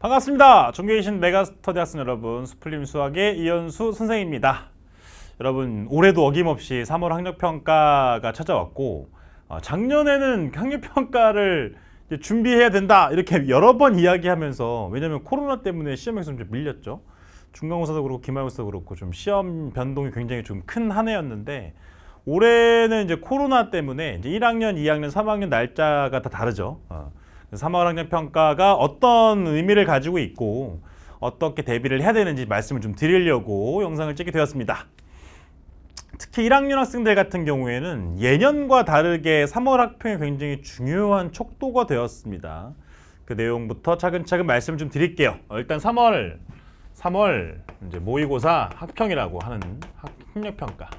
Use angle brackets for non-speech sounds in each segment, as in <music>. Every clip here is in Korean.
반갑습니다. 계신 메가스터디 학생 여러분, 스플림 수학의 이현수 선생입니다. 여러분, 올해도 어김없이 3월 학력평가가 찾아왔고 어, 작년에는 학력평가를 준비해야 된다 이렇게 여러 번 이야기하면서 왜냐하면 코로나 때문에 시험에서 좀 밀렸죠. 중간고사도 그렇고 기말고사도 그렇고 좀 시험 변동이 굉장히 좀 큰 한 해였는데 올해는 이제 코로나 때문에 이제 1학년, 2학년, 3학년 날짜가 다 다르죠. 어. 3월 학년 평가가 어떤 의미를 가지고 있고 어떻게 대비를 해야 되는지 말씀을 좀 드리려고 영상을 찍게 되었습니다. 특히 1학년 학생들 같은 경우에는 예년과 다르게 3월 학평이 굉장히 중요한 촉도가 되었습니다. 그 내용부터 차근차근 말씀을 좀 드릴게요. 어, 일단 3월 3월 이제 모의고사 학평이라고 하는 학력평가.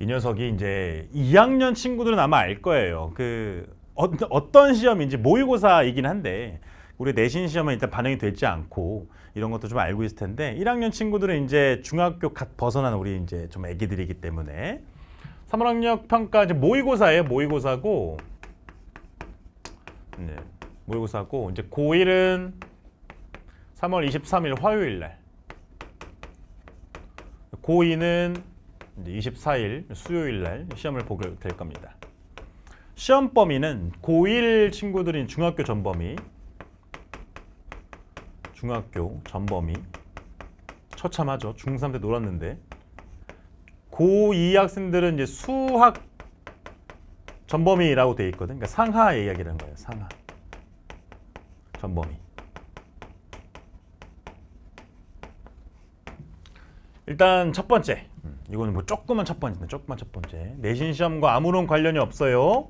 이 녀석이 이제 2학년 친구들은 아마 알 거예요. 그 어, 떤 시험인지 모의고사이긴 한데 우리 내신 시험은 일단 반영이 되지 않고 이런 것도 좀 알고 있을 텐데 1학년 친구들은 이제 중학교 갓 벗어난 우리 이제 좀 애기들이기 때문에 3학년 평가 이제 모의고사예요. 모의고사고 네, 모의고사고 이제 고1은 3월 23일 화요일 날 고2는 이제 24일 수요일 날 시험을 보게 될 겁니다. 시험 범위는 고1 친구들인 중학교 전범위 중학교 전범위 처참하죠. 중3 때 놀았는데 고2 학생들은 이제 수학 전범위라고 돼 있거든. 그러니까 상하 이야기라는 거예요. 상하 전범위. 일단 첫 번째 이거는 뭐 조그만 첫 번째인데 조그만 첫 번째 내신 시험과 아무런 관련이 없어요.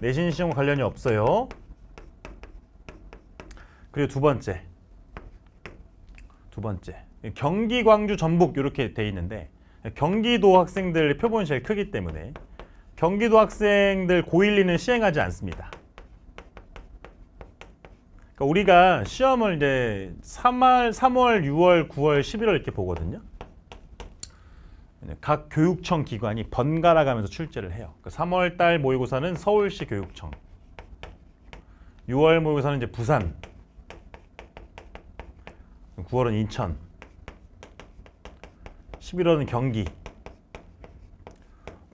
내신 시험과 관련이 없어요. 그리고 두 번째 두 번째 경기, 광주, 전북 이렇게 돼 있는데 경기도 학생들 표본이 제일 크기 때문에 경기도 학생들 고1, 2는 시행하지 않습니다. 그러니까 우리가 시험을 이제 3월, 3월, 6월, 9월, 11월 이렇게 보거든요. 각 교육청 기관이 번갈아 가면서 출제를 해요. 3월 달 모의고사는 서울시 교육청. 6월 모의고사는 이제 부산. 9월은 인천. 11월은 경기.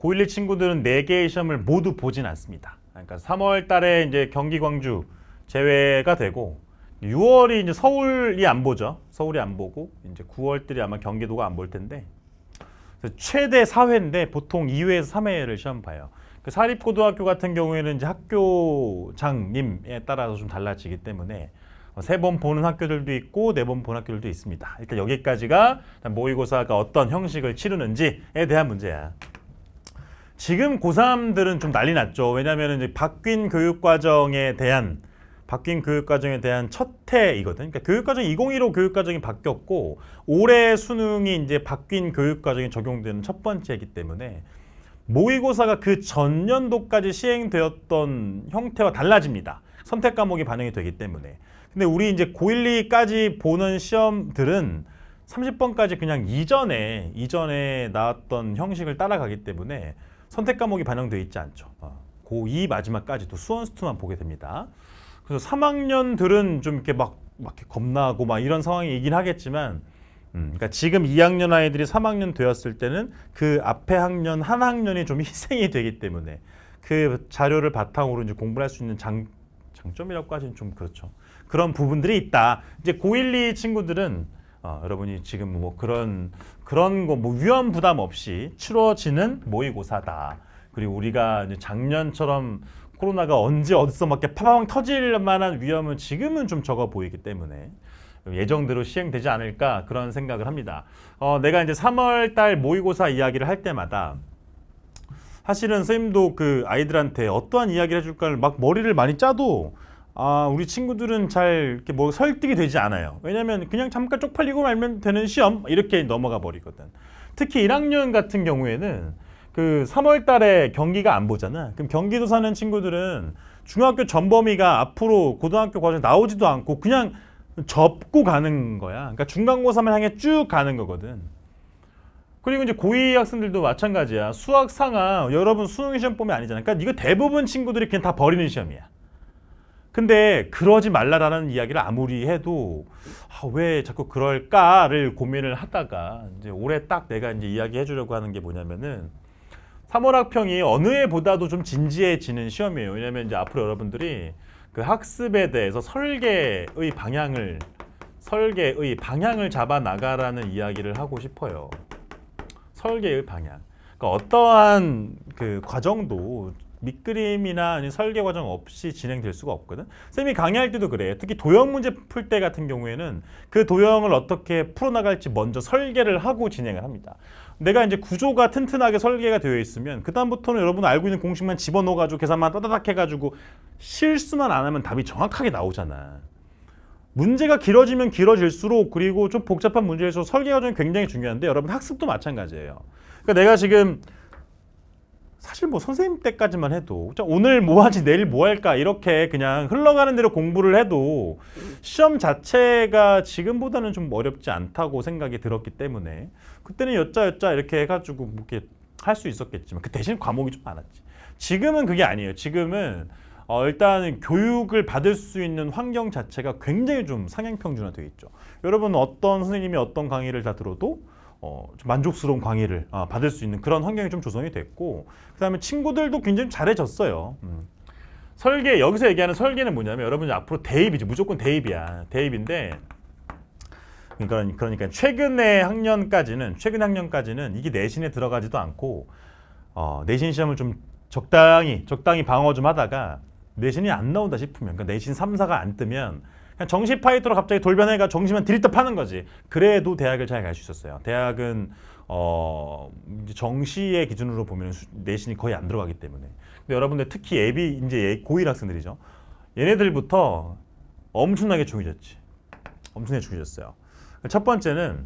고1 친구들은 4개의 시험을 모두 보진 않습니다. 그러니까 3월 달에 이제 경기 광주 제외가 되고 6월이 이제 서울이 안 보죠. 서울이 안 보고 이제 9월들이 아마 경기도가 안 볼 텐데 최대 4회인데 보통 2회에서 3회를 시험 봐요. 그 사립고등학교 같은 경우에는 이제 학교장님에 따라서 좀 달라지기 때문에 세 번 보는 학교들도 있고 네 번 보는 학교들도 있습니다. 일단 여기까지가 모의고사가 어떤 형식을 치르는지에 대한 문제야. 지금 고3들은 좀 난리 났죠. 왜냐하면 바뀐 교육과정에 대한 바뀐 교육과정에 대한 첫 해이거든. 그러니까 교육과정 2015 교육과정이 바뀌었고 올해 수능이 이제 바뀐 교육과정이 적용되는 첫 번째이기 때문에 모의고사가 그 전년도까지 시행되었던 형태와 달라집니다. 선택 과목이 반영이 되기 때문에. 근데 우리 이제 고1, 2까지 보는 시험들은 30번까지 그냥 이전에 이전에 나왔던 형식을 따라가기 때문에 선택 과목이 반영되어 있지 않죠. 어, 고2 마지막까지도 수원수투만 보게 됩니다. 그래서 3학년들은 좀 이렇게 막, 막 이렇게 겁나고 막 이런 상황이긴 하겠지만 음, 그러니까 지금 2학년 아이들이 3학년 되었을 때는 그 앞에 학년 한 학년이 좀 <laughs> 희생이 되기 때문에 그 자료를 바탕으로 이제 공부를 할 수 있는 장, 장점이라고 하기는 좀 그렇죠. 그런 부분들이 있다. 이제 고1, 2 친구들은 어, 여러분이 지금 뭐 그런 그런 거 뭐 위험 부담 없이 치러지는 모의고사다. 그리고 우리가 이제 작년처럼 코로나가 언제 어디서 막 파방 터질 만한 위험은 지금은 좀 적어 보이기 때문에 예정대로 시행되지 않을까 그런 생각을 합니다. 어, 내가 이제 3월 달 모의고사 이야기를 할 때마다 사실은 선생님도 그 아이들한테 어떠한 이야기를 해줄까를 막 머리를 많이 짜도 아, 우리 친구들은 잘 이렇게 뭐 설득이 되지 않아요. 왜냐면 그냥 잠깐 쪽팔리고 말면 되는 시험 이렇게 넘어가 버리거든. 특히 1학년 같은 경우에는 그 3월 달에 경기가 안 보잖아. 그럼 경기도 사는 친구들은 중학교 전범위가 앞으로 고등학교 과정 나오지도 않고 그냥 접고 가는 거야. 그러니까 중간고사만 향해 쭉 가는 거거든. 그리고 이제 고2 학생들도 마찬가지야. 수학 상하 여러분 수능 시험 보면 아니잖아. 그러니까 이거 대부분 친구들이 그냥 다 버리는 시험이야. 근데 그러지 말라라는 이야기를 아무리 해도 아, 왜 자꾸 그럴까를 고민을 하다가 이제 올해 딱 내가 이제 이야기해 주려고 하는 게 뭐냐면은 3월 학평이 어느 해보다도 좀 진지해지는 시험이에요. 왜냐면 이제 앞으로 여러분들이 그 학습에 대해서 설계의 방향을 설계의 방향을 잡아 나가라는 이야기를 하고 싶어요. 설계의 방향. 그러니까 어떠한 그 과정도 밑그림이나 설계 과정 없이 진행될 수가 없거든. 쌤이 강의할 때도 그래요. 특히 도형 문제 풀 때 같은 경우에는 그 도형을 어떻게 풀어나갈지 먼저 설계를 하고 진행을 합니다. 내가 이제 구조가 튼튼하게 설계가 되어 있으면 그 다음부터는 여러분 알고 있는 공식만 집어넣어가지고 계산만 따다닥 해가지고 실수만 안 하면 답이 정확하게 나오잖아. 문제가 길어지면 길어질수록 그리고 좀 복잡한 문제일수록 설계 과정이 굉장히 중요한데 여러분 학습도 마찬가지예요. 그러니까 내가 지금 사실 뭐 선생님 때까지만 해도 오늘 뭐 하지 내일 뭐 할까 이렇게 그냥 흘러가는 대로 공부를 해도 시험 자체가 지금보다는 좀 어렵지 않다고 생각이 들었기 때문에 그때는 여짜 여짜 이렇게 해가지고 뭐 이렇게 할 수 있었겠지만 그 대신 과목이 좀 많았지. 지금은 그게 아니에요. 지금은 어, 일단 교육을 받을 수 있는 환경 자체가 굉장히 좀 상향평준화 되어 있죠. 여러분 어떤 선생님이 어떤 강의를 다 들어도 어, 좀 만족스러운 강의를 어, 받을 수 있는 그런 환경이 좀 조성이 됐고 그 다음에 친구들도 굉장히 잘해졌어요. 음. 설계 여기서 얘기하는 설계는 뭐냐면 여러분이 앞으로 대입이지 무조건 대입이야 대입인데 그러니까 그러니까 최근의 학년까지는 최근 학년까지는 이게 내신에 들어가지도 않고 어, 내신 시험을 좀 적당히 적당히 방어 좀 하다가 내신이 안 나온다 싶으면 그러니까 내신 3, 4가 안 뜨면 정시 파이터로 갑자기 돌변해가 정시만 디리트 파는 거지. 그래도 대학을 잘 갈 수 있었어요. 대학은 어 정시의 기준으로 보면 내신이 거의 안 들어가기 때문에. 근데 여러분들 특히 예비 이제 고1 학생들이죠. 얘네들부터 엄청나게 중요해졌지. 엄청나게 중요해졌어요. 첫 번째는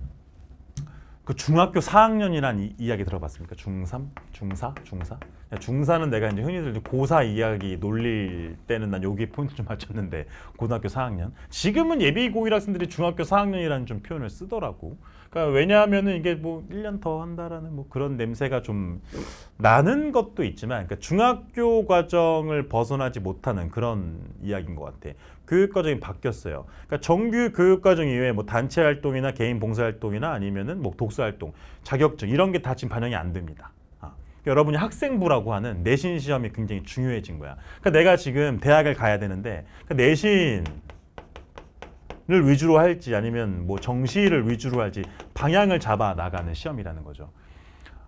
그 중학교 4학년이란 이, 야기 들어봤습니까? 중3? 중4? 중4? 중4는 내가 이제 흔히들 고4 이야기 놀릴 때는 난 여기 포인트 좀 맞췄는데 고등학교 4학년. 지금은 예비 고1 학생들이 중학교 4학년이라는 좀 표현을 쓰더라고. 그러니까 왜냐하면은 이게 뭐 1년 더 한다라는 뭐 그런 냄새가 좀 나는 것도 있지만 그러니까 중학교 과정을 벗어나지 못하는 그런 이야기인 것 같아. 교육 과정이 바뀌었어요. 그러니까 정규 교육 과정 이외에 뭐 단체 활동이나 개인 봉사 활동이나 아니면은 뭐 독서 활동, 자격증 이런 게 다 지금 반영이 안 됩니다. 아, 그러니까 여러분이 학생부라고 하는 내신 시험이 굉장히 중요해진 거야. 그러니까 내가 지금 대학을 가야 되는데 그러니까 내신 을 위주로 할지 아니면 뭐 정시를 위주로 할지 방향을 잡아 나가는 시험이라는 거죠.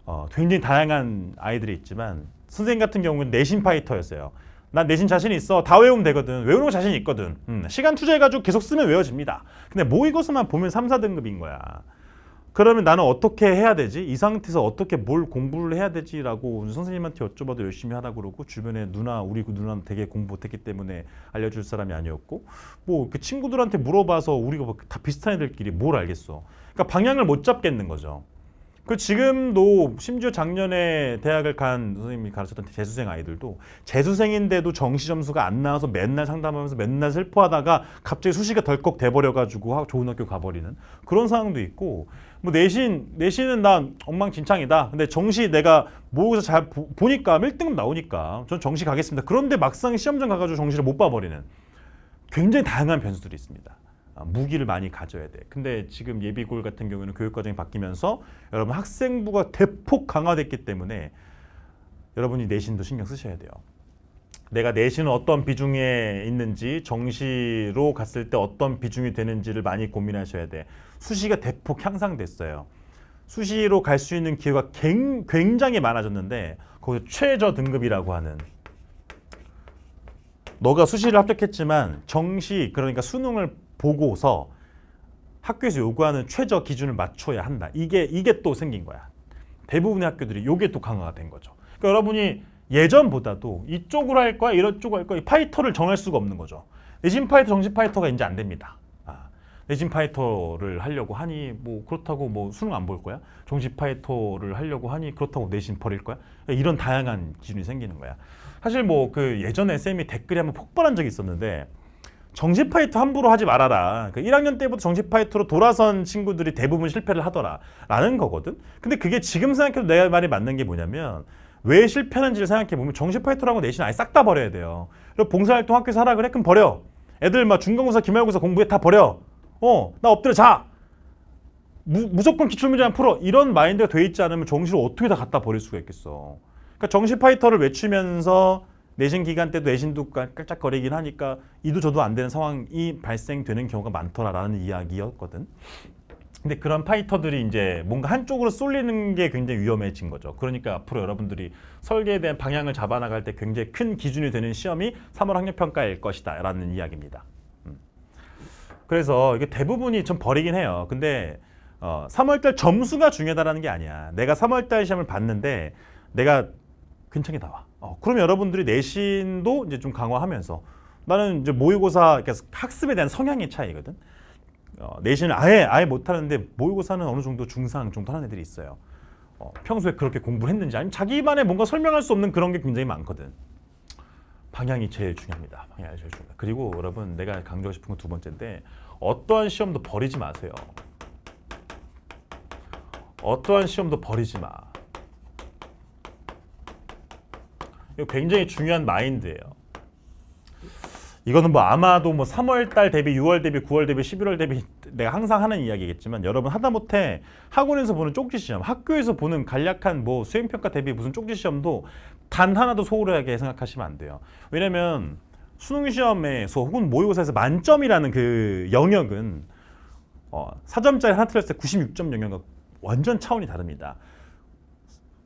어, 굉장히 다양한 아이들이 있지만 선생님 같은 경우는 내신 파이터였어요. 난 내신 자신 있어. 다 외우면 되거든. 외우는 거 자신 있거든. 음, 시간 투자해가지고 계속 쓰면 외워집니다. 근데 모의고사만 보면 3, 4등급인 거야. 그러면 나는 어떻게 해야 되지? 이 상태에서 어떻게 뭘 공부를 해야 되지라고 선생님한테 여쭤봐도 열심히 하다 그러고 주변에 누나 우리 그 누나는 되게 공부 못했기 때문에 알려줄 사람이 아니었고 뭐 그 친구들한테 물어봐서 우리가 뭐다 비슷한 애들끼리 뭘 알겠어? 그러니까 방향을 못 잡겠는 거죠. 그 지금도 심지어 작년에 대학을 간 선생님이 가르쳤던 재수생 아이들도 재수생인데도 정시 점수가 안 나와서 맨날 상담하면서 맨날 슬퍼하다가 갑자기 수시가 덜컥 돼버려가지고 좋은 학교 가버리는 그런 상황도 있고 뭐 내신 내신은 난 엉망진창이다. 근데 정시 내가 모의고사 잘 보, 보니까 1등급 나오니까 전 정시 가겠습니다. 그런데 막상 시험장 가가지고 정시를 못 봐버리는 굉장히 다양한 변수들이 있습니다. 아, 무기를 많이 가져야 돼. 근데 지금 예비골 같은 경우는 교육 과정이 바뀌면서 여러분 학생부가 대폭 강화됐기 때문에 여러분이 내신도 신경 쓰셔야 돼요. 내가 내신은 어떤 비중에 있는지 정시로 갔을 때 어떤 비중이 되는지를 많이 고민하셔야 돼. 수시가 대폭 향상됐어요. 수시로 갈 수 있는 기회가 굉장히 많아졌는데 거기 최저 등급이라고 하는 너가 수시를 합격했지만 정시 그러니까 수능을 보고서 학교에서 요구하는 최저 기준을 맞춰야 한다. 이게 이게 또 생긴 거야. 대부분의 학교들이 이게 또 강화가 된 거죠. 그러니까 여러분이 예전보다도 이쪽으로 할 거야, 이런 쪽으로 할 거야. 파이터를 정할 수가 없는 거죠. 내신 파이터, 정시 파이터가 이제 안 됩니다. 아, 내신 파이터를 하려고 하니 뭐 그렇다고 뭐 수능 안 볼 거야? 정시 파이터를 하려고 하니 그렇다고 내신 버릴 거야? 이런 다양한 기준이 생기는 거야. 사실 뭐 그 예전에 쌤이 댓글이 한번 폭발한 적이 있었는데 정시 파이터 함부로 하지 말아라. 그 1학년 때부터 정시 파이터로 돌아선 친구들이 대부분 실패를 하더라. 라는 거거든. 근데 그게 지금 생각해도 내 말이 맞는 게 뭐냐면 왜 실패하는지를 생각해 보면 정시 파이터라고 내신 아예 싹 다 버려야 돼요. 그리고 봉사활동 학교에서 하라 그래? 그럼 버려. 애들 막 중간고사, 기말고사 공부해 다 버려. 어, 나 엎드려 자. 무, 무조건 기출문제만 풀어. 이런 마인드가 돼 있지 않으면 정시를 어떻게 다 갖다 버릴 수가 있겠어. 그러니까 정시 파이터를 외치면서 내신 기간 때도 내신도 깔짝거리긴 하니까 이도 저도 안 되는 상황이 발생되는 경우가 많더라라는 이야기였거든. 근데 그런 파이터들이 이제 뭔가 한쪽으로 쏠리는 게 굉장히 위험해진 거죠. 그러니까 앞으로 여러분들이 설계에 대한 방향을 잡아나갈 때 굉장히 큰 기준이 되는 시험이 3월 학력평가일 것이다 라는 이야기입니다. 음. 그래서 이게 대부분이 좀 버리긴 해요. 근데 어, 3월달 점수가 중요하다는 게 아니야. 내가 3월달 시험을 봤는데 내가 괜찮게 나와. 어, 그럼 여러분들이 내신도 이제 좀 강화하면서 나는 이제 모의고사 그러니까 학습에 대한 성향의 차이거든. 어, 내신을 아예 아예 못하는데 모의고사는 어느 정도 중상 정도 하는 애들이 있어요. 어, 평소에 그렇게 공부를 했는지 아니면 자기만의 뭔가 설명할 수 없는 그런 게 굉장히 많거든. 방향이 제일 중요합니다. 방향이 제일 중요합니다. 그리고 여러분 내가 강조하고 싶은 건 두 번째인데 어떠한 시험도 버리지 마세요. 어떠한 시험도 버리지 마. 이거 굉장히 중요한 마인드예요. 이거는 뭐 아마도 뭐 3월 달 대비 6월 대비 9월 대비 11월 대비 내가 항상 하는 이야기겠지만 여러분 하다못해 학원에서 보는 쪽지 시험, 학교에서 보는 간략한 뭐 수행 평가 대비 무슨 쪽지 시험도 단 하나도 소홀하게 생각하시면 안 돼요. 왜냐면 수능 시험에서 혹은 모의고사에서 만점이라는 그 영역은 어, 4점짜리 하나 틀렸을 때 96점 영역과 완전 차원이 다릅니다.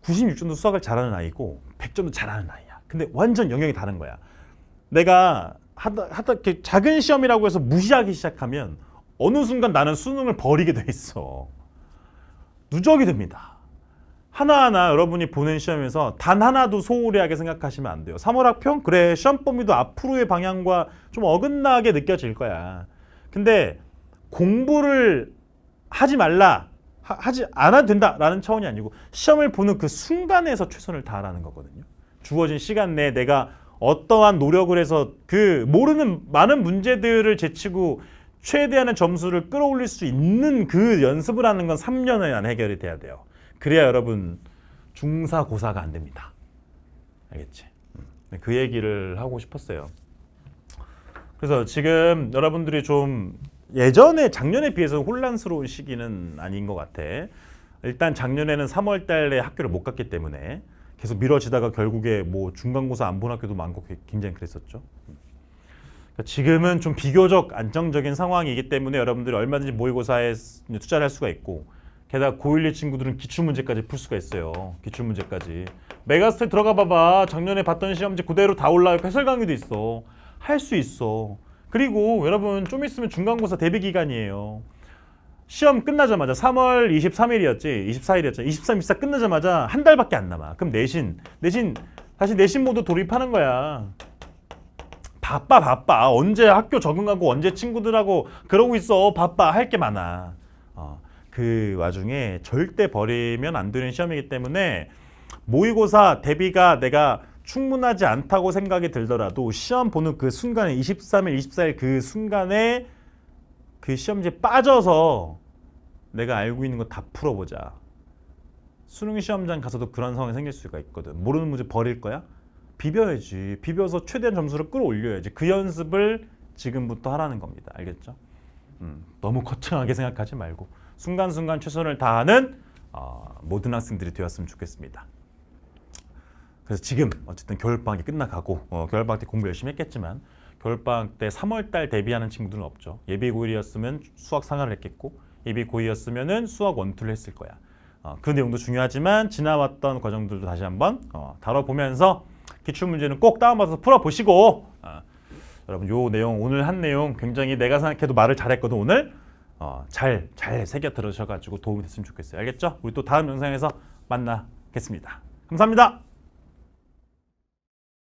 96점도 수학을 잘하는 아이고 100점도 잘하는 아이야. 근데 완전 영역이 다른 거야. 내가 하다 하다 이렇게 작은 시험이라고 해서 무시하기 시작하면 어느 순간 나는 수능을 버리게 돼 있어. 누적이 됩니다. 하나하나 여러분이 보는 시험에서 단 하나도 소홀히 하게 생각하시면 안 돼요. 3월 학평? 그래, 시험 범위도 앞으로의 방향과 좀 어긋나게 느껴질 거야. 근데 공부를 하지 말라, 하, 지 않아도 된다라는 차원이 아니고 시험을 보는 그 순간에서 최선을 다하라는 거거든요. 주어진 시간 내에 내가 어떠한 노력을 해서 그 모르는 많은 문제들을 제치고 최대한의 점수를 끌어올릴 수 있는 그 연습을 하는 건 3년에 안 해결이 돼야 돼요. 그래야 여러분 중사 고사가 안 됩니다. 알겠지? 음. 네, 그 얘기를 하고 싶었어요. 그래서 지금 여러분들이 좀 예전에 작년에 비해서 혼란스러운 시기는 아닌 것 같아. 일단 작년에는 3월 달에 학교를 못 갔기 때문에 계속 미뤄지다가 결국에 뭐 중간고사 안 본 학교도 많고 굉장히 그랬었죠. 그러니까 지금은 좀 비교적 안정적인 상황이기 때문에 여러분들이 얼마든지 모의고사에 투자를 할 수가 있고 게다가 고1 친구들은 기출문제까지 풀 수가 있어요. 기출문제까지. 메가스테 들어가 봐봐. 작년에 봤던 시험지 그대로 다 올라오고 해설 강의도 있어. 할 수 있어. 그리고 여러분 좀 있으면 중간고사 대비 기간이에요. 시험 끝나자마자 3월 23일이었지, 24일이었지, 23, 24 끝나자마자 한 달밖에 안 남아. 그럼 내신, 내신 다시 내신 모드 돌입하는 거야. 바빠 바빠. 언제 학교 적응하고 언제 친구들하고 그러고 있어. 바빠 할 게 많아. 어, 그 와중에 절대 버리면 안 되는 시험이기 때문에 모의고사 대비가 내가 충분하지 않다고 생각이 들더라도 시험 보는 그 순간에 23일, 24일 그 순간에 그 시험지에 빠져서 내가 알고 있는 거 다 풀어보자. 수능 시험장 가서도 그런 상황이 생길 수가 있거든. 모르는 문제 버릴 거야? 비벼야지. 비벼서 최대한 점수를 끌어올려야지. 그 연습을 지금부터 하라는 겁니다. 알겠죠? 음, 너무 거창하게 생각하지 말고 순간순간 최선을 다하는 어, 모든 학생들이 되었으면 좋겠습니다. 그래서 지금 어쨌든 겨울방학이 끝나가고 어, 겨울방학 때 공부 열심히 했겠지만 겨울방학 때 3월달 대비하는 친구들은 없죠. 예비 고1이었으면 수학 상하를 했겠고 예비 고2였으면 수학 원투를 했을 거야. 어, 그 내용도 중요하지만 지나왔던 과정들도 다시 한번 어, 다뤄보면서 기출문제는 꼭 다운받아서 풀어보시고 어, 여러분 요 내용 오늘 한 내용 굉장히 내가 생각해도 말을 잘했거든 오늘 어, 잘, 잘 새겨 들으셔가지고 도움이 됐으면 좋겠어요. 알겠죠? 우리 또 다음 영상에서 만나겠습니다. 감사합니다.